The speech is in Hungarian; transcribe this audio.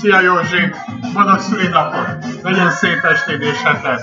Szia Józsi! Boldog szülinapot! Legyen szép estéd és hát heted!